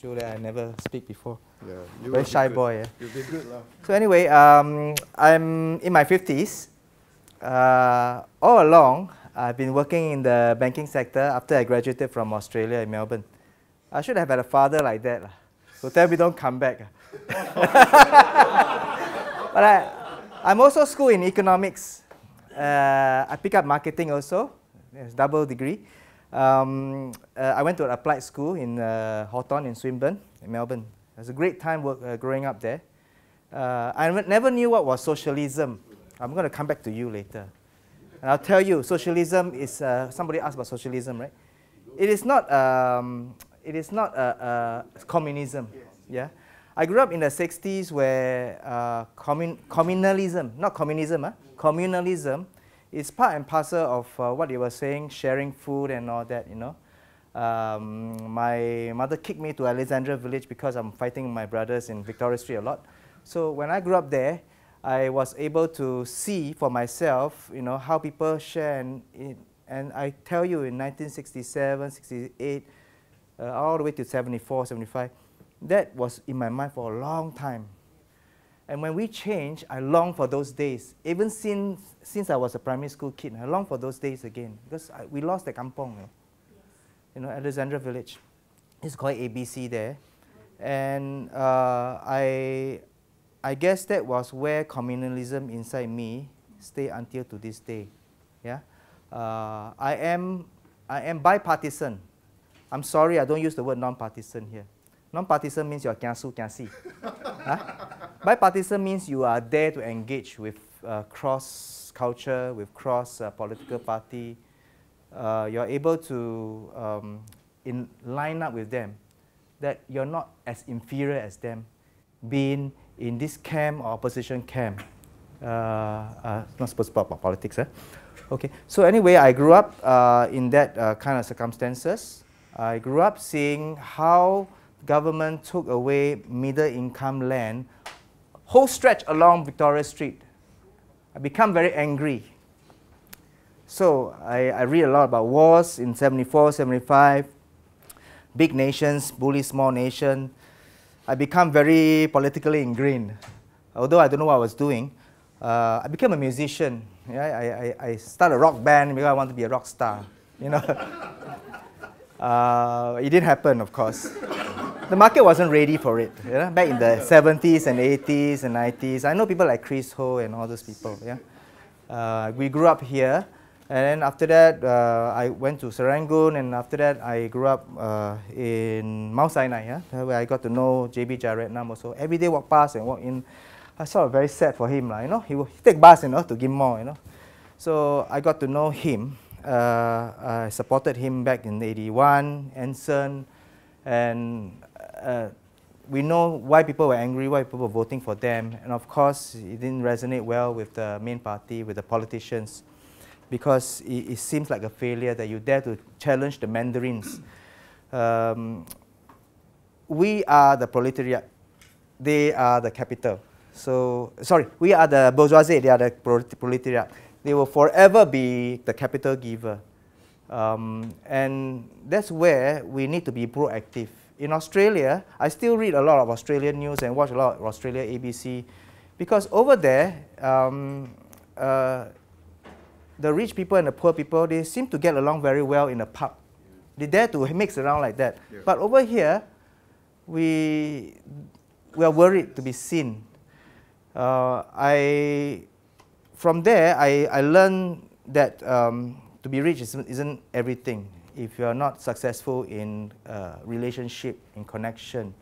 show that I never speak before. Yeah, you Very shy boy. Yeah. You'll be good lah. So anyway, um, I'm in my 50s. Uh, all along, I've been working in the banking sector after I graduated from Australia in Melbourne. I should have had a father like that. lah. So tell me don't come back. but I, I'm also school in economics. Uh, I pick up marketing also, it's double degree. Um, uh, I went to an applied school in uh, Hawthorn in Swinburne, in Melbourne. It was a great time work, uh, growing up there. Uh, I never knew what was socialism. I'm going to come back to you later. And I'll tell you, socialism is, uh, somebody asked about socialism, right? It is not, um, it is not uh, communism. Yeah? I grew up in the 60s where commun- communalism, not communism, huh? communalism is part and parcel of uh, what you were saying, sharing food and all that, you know. Um, my mother kicked me to Alexandra Village because I'm fighting my brothers in Victoria Street a lot. So when I grew up there, I was able to see for myself, you know, how people share. And, and I tell you, in 1967, 68, uh, all the way to 74, 75, that was in my mind for a long time. And when we changed, I long for those days. Even since, since I was a primary school kid, I long for those days again because I, we lost the kampong, you know, you know Alexandra Village. It's called ABC there. And uh, I, I guess that was where communalism inside me stay until to this day. Yeah? Uh, I, am, I am bipartisan. I'm sorry I don't use the word non-partisan here. Non-partisan means you're kiasu kiasi. huh? Bipartisan means you are there to engage with uh, cross culture, with cross uh, political party. Uh, you're able to um, in line up with them. That you're not as inferior as them, being in this camp or opposition camp. Uh, uh, not supposed to talk about politics, eh? Okay. So anyway, I grew up uh, in that kind of circumstances. I grew up seeing how government took away middle income land, whole stretch along Victoria Street. I become very angry. So I, I read a lot about wars in 74, 75, big nations bully small nation. I become very politically ingrained. Although I don't know what I was doing, uh, I became a musician. Yeah, I, I, I started a rock band because I want to be a rock star. You know, uh, it didn't happen, of course. The market wasn't ready for it. You know? Back in the 70s and 80s and 90s, I know people like Chris Ho and all those people. Yeah, uh, we grew up here. And then after that, uh, I went to Serangoon, and after that, I grew up uh, in Mount Sinai, yeah, where I got to know JB Jeyaretnam also. Every day walk past and walk in, I sort of very sad for him, like, you know. He would take bus, you know, to Ghim Moh, you know. So I got to know him. Uh, I supported him back in '81, Anson, and uh, we know why people were angry, why people were voting for them, and of course, it didn't resonate well with the main party, with the politicians because it, it, seems like a failure that you dare to challenge the mandarins. Um, we are the proletariat, they are the capital. So, sorry, we are the bourgeoisie, they are the proletariat. They will forever be the capital giver. Um, and that's where we need to be proactive. In Australia, I still read a lot of Australian news and watch a lot of Australia ABC because over there, um, uh, the rich people and the poor people, they seem to get along very well in a pub. They dare to mix around like that. Yeah. But over here, we, we are worried to be seen. Uh, I, from there, I, I learned that um, to be rich isn't, isn't everything if you are not successful in uh, relationship, in connection.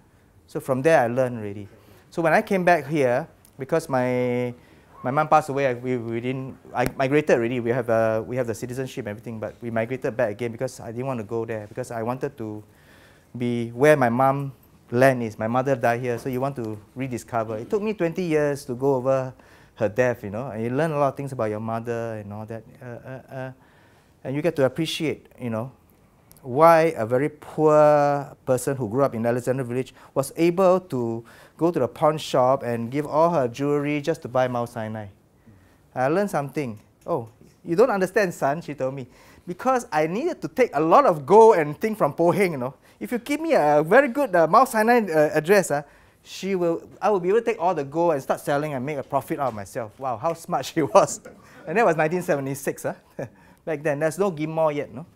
So from there, I learned really. So when I came back here, because my my mom passed away. I, we, we didn't. I migrated already. We have uh, we have the citizenship and everything, but we migrated back again because I didn't want to go there because I wanted to be where my mom land is. My mother died here, so you want to rediscover. It took me 20 years to go over her death, you know, and you learn a lot of things about your mother and all that, uh, uh, uh, and you get to appreciate, you know, why a very poor person who grew up in Alexandra Village was able to go to the pawn shop and give all her jewelry just to buy Mount Sinai. I learned something. Oh, you don't understand, son, she told me. Because I needed to take a lot of gold and things from Poh Heng, you know. If you give me a very good uh, Mount Sinai uh, address, uh, she will, I will be able to take all the gold and start selling and make a profit out of myself. Wow, how smart she was. and that was 1976. Huh? Back then, there's no Ghim Moh yet. No?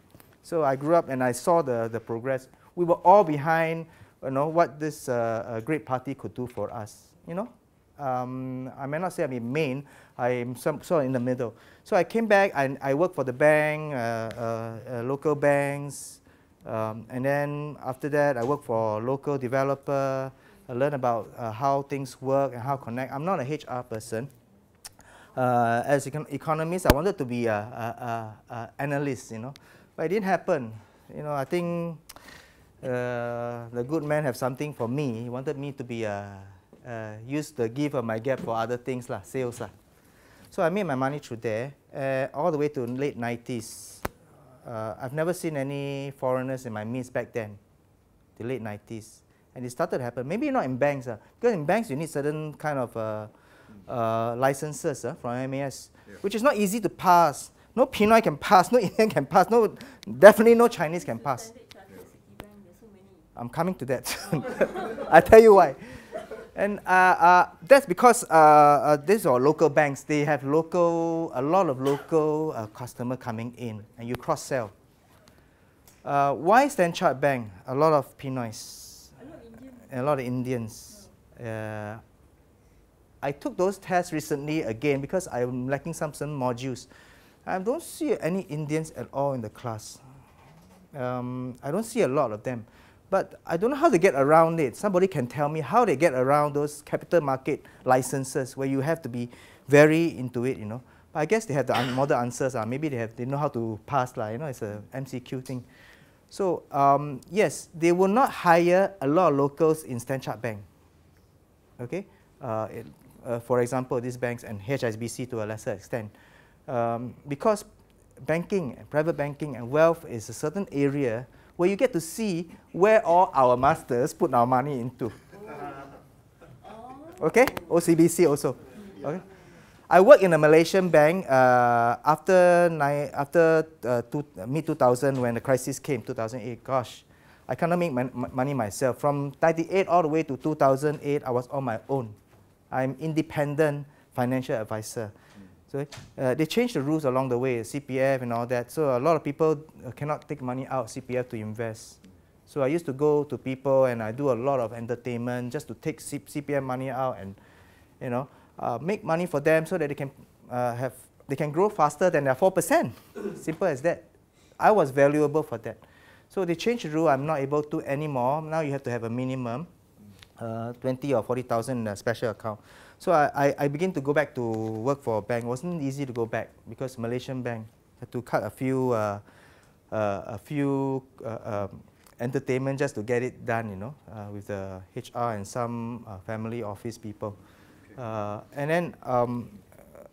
So I grew up and I saw the, the progress. We were all behind you know, what this uh, great party could do for us. You know? Um, I may not say I'm in main, I'm some, sort of in the middle. So I came back and I worked for the bank, uh, uh, uh local banks, um, and then after that I worked for local developer, I learned about uh, how things work and how connect. I'm not a HR person. Uh, as an economist, I wanted to be an analyst, you know, but it didn't happen. You know, I think uh, the good man have something for me. He wanted me to be a, uh, use the gift of my gap for other things, lah, sales. Lah. So I made my money through there, uh, all the way to late 90s. Uh, I've never seen any foreigners in my midst back then, the late 90s and it started to happen. Maybe not in banks, uh, because in banks you need certain kind of uh, uh, licenses uh, from MAS, yeah. which is not easy to pass. No Pinoy can pass, no Indian can pass, no, definitely no Chinese can pass. I'm coming to that. I tell you why. And uh, uh, that's because uh, uh, these are local banks. They have local, a lot of local uh, customer coming in, and you cross sell. Uh, why Stanchart Bank? A lot of Pinoys a lot of Indians. I took those tests recently again because I'm lacking some, some modules. I don't see any Indians at all in the class. Um, I don't see a lot of them. But I don't know how to get around it. Somebody can tell me how they get around those capital market licenses where you have to be very into it, you know. But I guess they have the un model answers. Uh. Maybe they, have, they know how to pass, like, you know, it's a MCQ thing. So um, yes, they will not hire a lot of locals in Stanchart Bank. Okay, uh, it, uh, for example, these banks and HSBC to a lesser extent, um, because banking, private banking, and wealth is a certain area where you get to see where all our masters put our money into. Okay, OCBC also. Okay. I worked in a Malaysian bank uh, after, after uh, mid 2000 when the crisis came, 2008. Gosh, I cannot make money myself. From 98 all the way to 2008, I was on my own. I'm independent financial advisor. So uh, they changed the rules along the way, CPF and all that. So a lot of people uh, cannot take money out CPF to invest. So I used to go to people and I do a lot of entertainment just to take C CPF money out and, you know, uh, make money for them so that they can uh, have they can grow faster than their four percent. Simple as that. I was valuable for that. So they changed the rule. I'm not able to anymore. Now you have to have a minimum, uh, twenty or forty thousand special account. So I, I, I begin to go back to work for a bank. It wasn't easy to go back because Malaysian bank had to cut a few uh, uh, a few uh, um, entertainment just to get it done. You know, with the HR and some family office people. Uh, and then, um,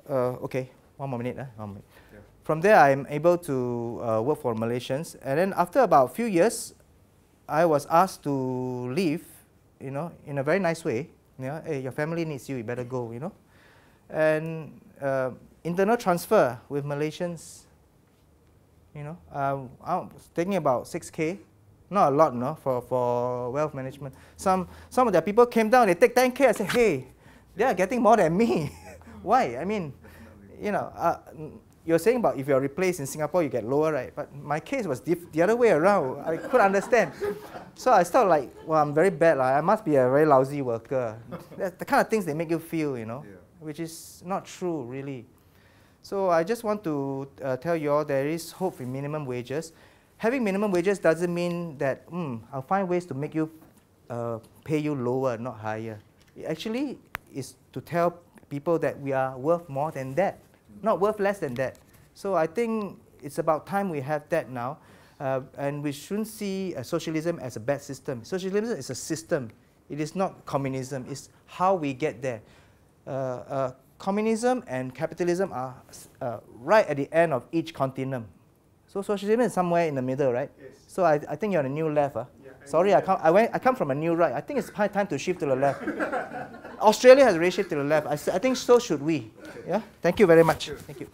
uh, okay, one more minute. Uh, one minute. Yeah. From there, I'm able to uh, work for Malaysians. And then after about a few years, I was asked to leave, you know, in a very nice way. Know, hey, your family needs you, you better go, you know. And uh, internal transfer with Malaysians, you know, um, I'm taking about 6K not a lot, no, for, for wealth management. Some, some of the people came down, they take 10K. I said, hey, they are getting more than me. Why? I mean, you know, uh, you're saying about if you're replaced in Singapore, you get lower, right? But my case was the other way around. I could understand. So I started like, well, I'm very bad. Like, I must be a very lousy worker. That's the kind of things they make you feel, you know, yeah. which is not true, really. So I just want to uh, tell you all there is hope in minimum wages. Having minimum wages doesn't mean that, mm, I'll find ways to make you uh, pay you lower, not higher. It Actually, is to tell people that we are worth more than that, not worth less than that. So I think it's about time we have that now. Uh, and we shouldn't see uh, socialism as a bad system. Socialism is a system. It is not communism. It's how we get there. Uh, uh communism and capitalism are uh, right at the end of each continuum. So socialism is somewhere in the middle, right? Yes. So I, I think you're on the new left. Yeah. Sorry, I come, I, went, I come from a new right. I think it's high time to shift to the left. Australia has already shifted to the left. I, I think so should we. Yeah? Thank you very much. Thank you.